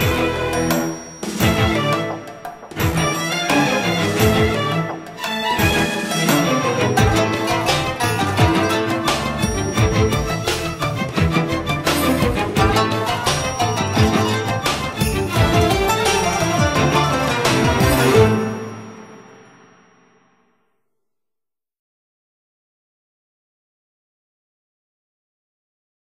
Bye.